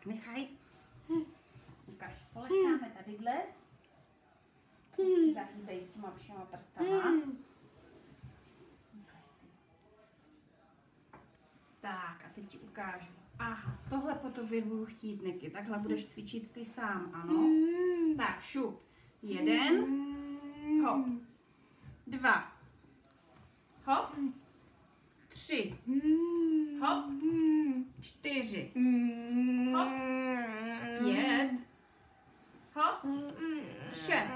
Tak, nechaj. Ukaž, polecháme tadyhle. Hezky zahýbej s těma všema prstama. Tak, a teď ti ukážu. Aha, tohle po tobě budu chtít, Niky. Takhle budeš cvičit ty sám, ano? Tak, šup. Jeden, hop. Dva, hop. Tři, hop. Čtyři, hop. Pět, hop. Šest,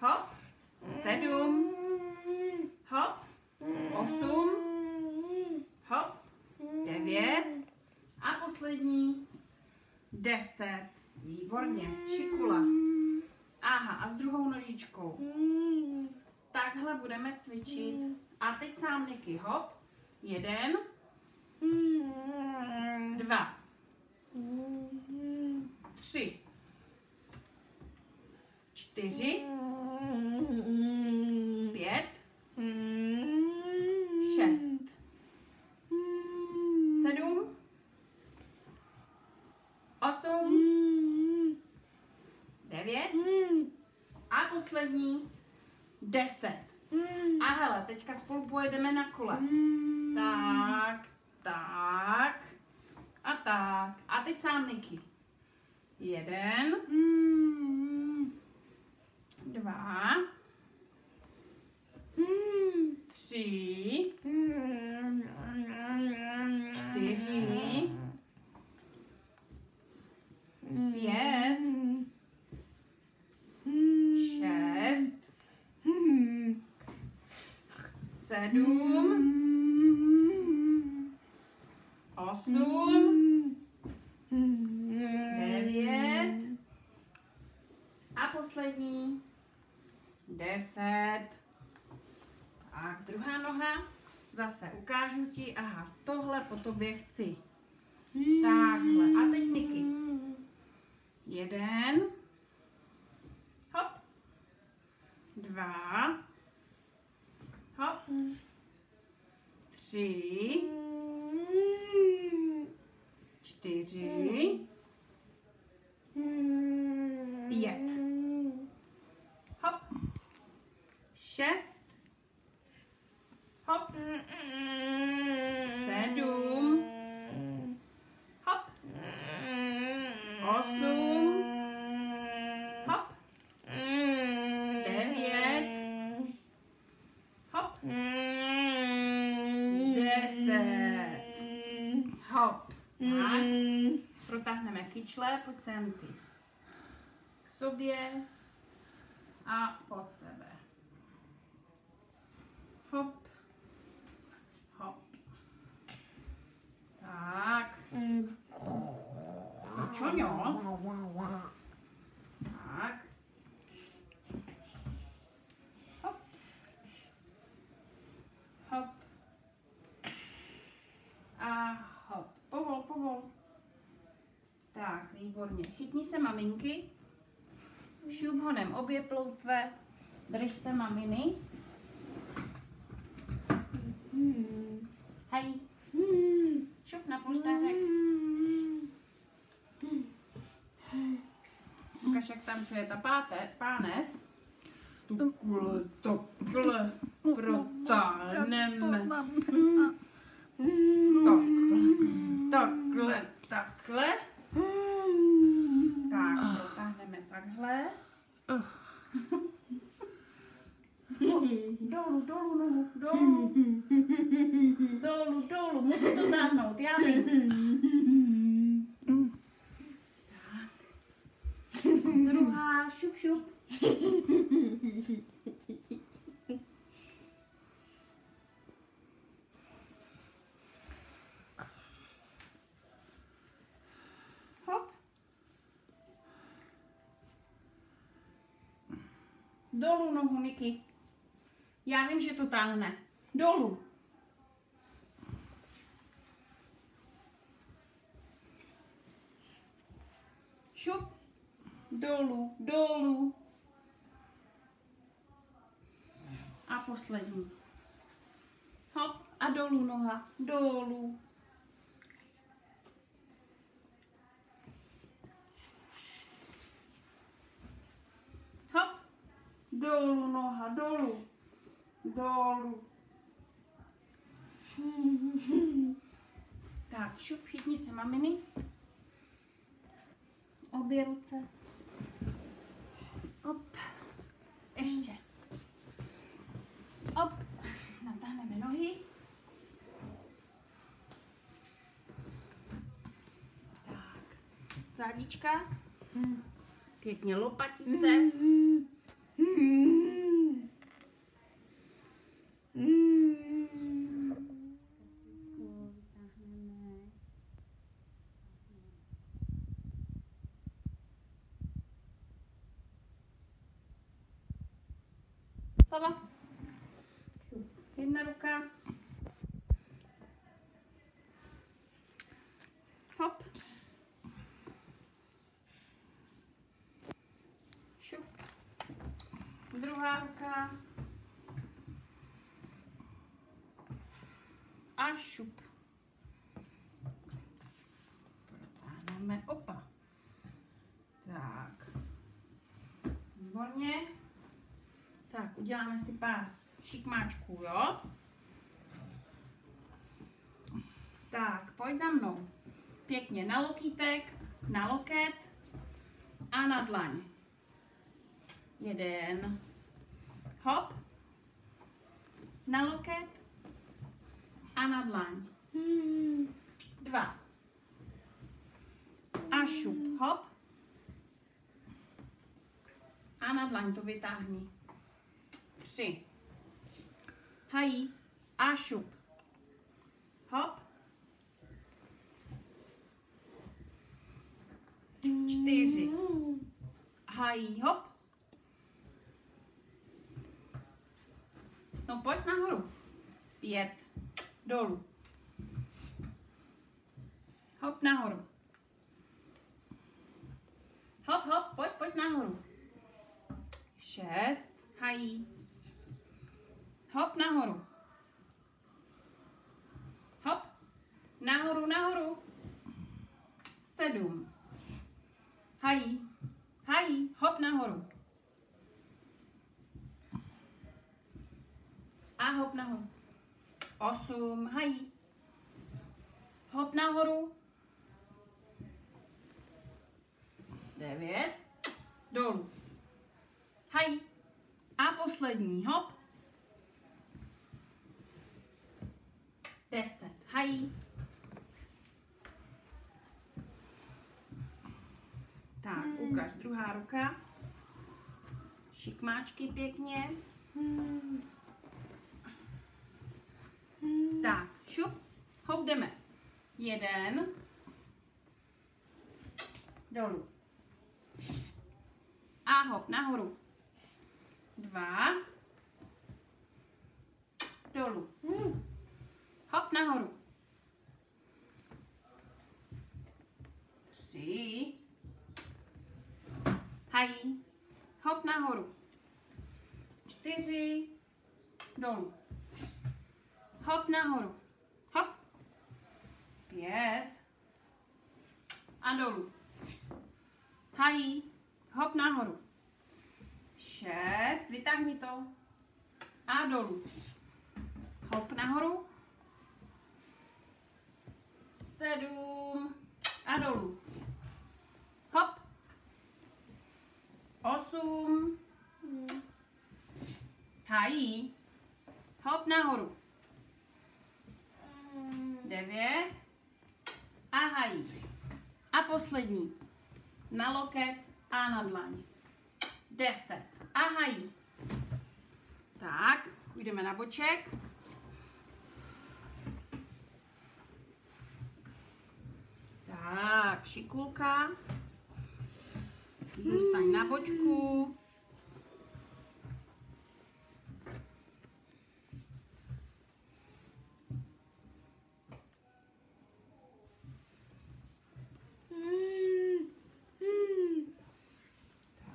hop. Sedm, hop. Osm, hop. Devět. A poslední. Deset. Výborně. Šikula. Aha, a s druhou nožičkou. Takhle budeme cvičit. A teď sám Niky, hop. Jeden, dva, tři, čtyři, pět, šest, sedm, osm, devět. A poslední. Deset. A hele, teďka spolu pojedeme na kole. Tak, tak a tak. A teď sám Niky. Jeden, dva, tři, čtyři, pět, šest, sedm, osm, devět a poslední deset. Tak, druhá noha. Zase ukážu ti. Aha, tohle po tobě chci. Takhle. A teď Niky. Jeden. Hop. Dva. Hop. Tři. Čtyři. Pět. Hop. Šest. Kyčle, pojď sem ty. K sobě a pod sebe. Hop. Hop. Tak. Čoňo. Tak. Hop. Hop. A hop. Povol, povol. Tak, výborně. Chytni se maminky. Šup honem obě ploutve. Drž se maminy. Hej. Šup na polštářek. Ukaž, jak tancuje ta páte, pánev. Tukle, takhle protáhneme. Takhle, takhle, takhle. Tak, protáhneme takhle. Dolů, dolů nohu, dolů. Dolů, dolů, musí to táhnout, já vím. Tak. Druhá, šup, šup. Hop. Dolů nohu, Niky. Já vím, že to táhne. Dolů. Šup. Dolů, dolů. A poslední. Hop a dolů noha, dolů. Dolů noha, dolů. Dolů. Tak, šup, chytni se maminy. Obě ruce. Op. Ještě. Op. Natáhneme nohy. Tak. Zádička. Pěkně lopatice. Baba. Jedna ruka. Hop. Šup. Druhá ruka. A šup. Protáhneme. Opa. Tak. Výborně. Tak, uděláme si pár šikmáčků, jo? Tak, pojď za mnou. Pěkně na lokítek, na loket a na dlaň. Jeden. Hop. Na loket a na dlaň. Dva. A šup. Hop. A na dlaň to vytáhni. Tři. Hají. A šup. Hop. Čtyři. Hají. Hop. No pojď nahoru. Pět. Dolů. Hop nahoru. Hop, hop, pojď, pojď nahoru. Šest. Hají. Hop nahoru. Hop. Nahoru, nahoru. Sedm. Hají. Hají. Hop nahoru. A hop nahoru. Osm. Hají. Hop nahoru. Devět. Dolů. Hají. A poslední. Hop. Deset. Hají. Tak, ukaž. Druhá ruka. Šikmáčky pěkně. Tak, šup. Hop, jdeme. Jeden. Dolů. A hop, nahoru. Dva. Dolů. Hop nahoru. Tři. Hají. Hop nahoru. 6, vytáhni to a dolů. Hop nahoru. 7 a dolů. Hop. 8. Hají. Hop nahoru. 9 a hají. A poslední. Na loket a na dlaň. Deset. A hají. Tak, půjdeme na boček. Tak, šikulka. Zůstaň na bočku.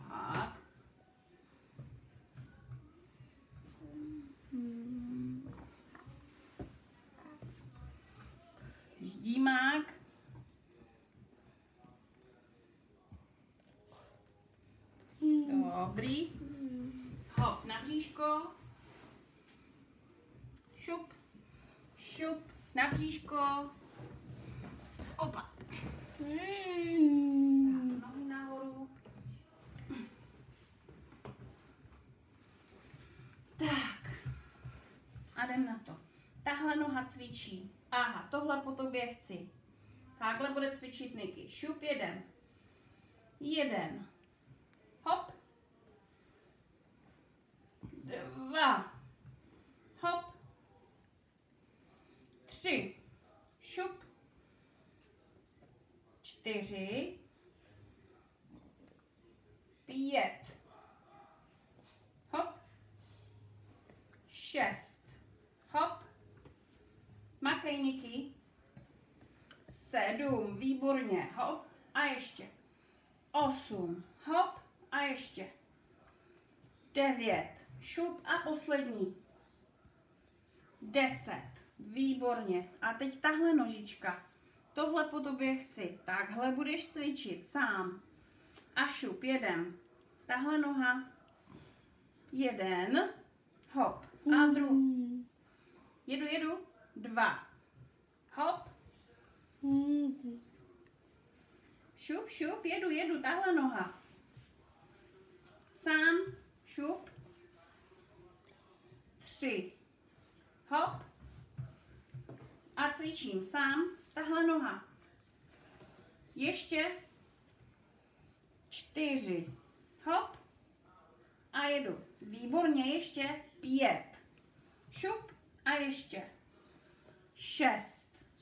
Tak. Ždímák. Dobrý. Hop. bříško. Šup, šup, na bříško. Opa. Nahoru. Tak. A jdem na to. Tahle noha cvičí. Aha, tohle po tobě chci. Takhle bude cvičit Niky. Šup jeden. Jeden. Hop. Dva. Hop. Tři. Šup. Čtyři. Pět. Hop. Šest. Hop. Makej, Niky. Sedm. Výborně. Hop. A ještě. Osm. Hop. A ještě. Devět. Šup a poslední. Deset. Výborně. A teď tahle nožička. Tohle po tobě chci. Takhle budeš cvičit sám. A šup, jeden. Tahle noha. Jeden. Hop. A druhý. Mm. Jedu, jedu. Dva. Hop. Mm. Šup, šup, jedu, jedu. Tahle noha. Sám. Šup. Tři. Hop. A cvičím sám. Tahle noha. Ještě. Čtyři. Hop. A jedu. Výborně, ještě pět. Šup. A ještě. Šest.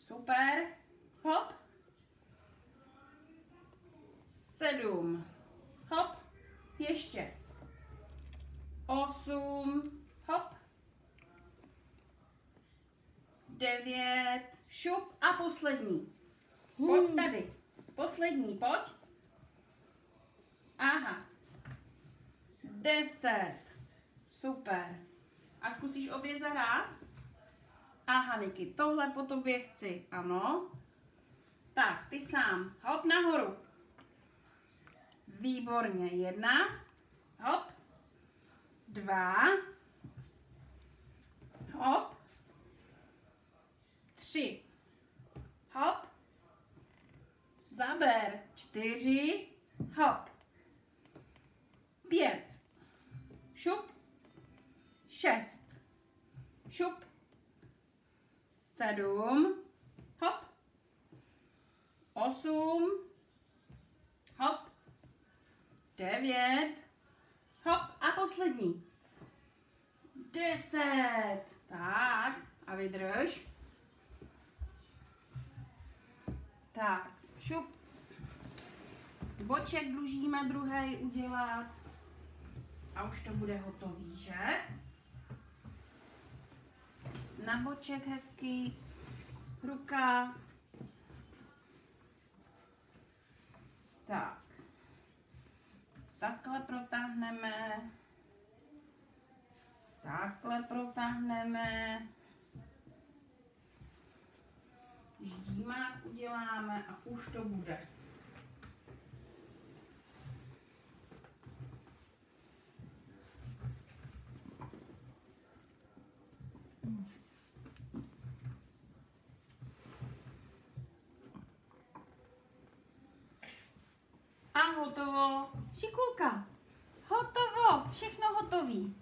Super. Hop. Sedm. Hop. Ještě. Osm. Hop. Devět. Šup. A poslední. Pojď Hmm. tady. Poslední, pojď. Aha. Deset. Super. A zkusíš obě za ráz? Aha, Niky, tohle po tobě chci. Ano. Tak, ty sám. Hop nahoru. Výborně. Jedna. Hop. Dva. Hop. Tři. Hop. Zaber. Čtyři. Hop. Pět. Šup. Šest. Šup. Sedm. Hop. Osm. Hop. Devět. Hop. A poslední. Deset. Tak. A vydrž. Tak. Šup. Boček dlužíme druhý udělat. A už to bude hotový, že? Na boček hezky. Ruka. Tak. Takhle protáhneme. Takhle protáhneme. Ždímák uděláme a už to bude. A hotovo. Šikulka. Hotovo. Všechno hotový.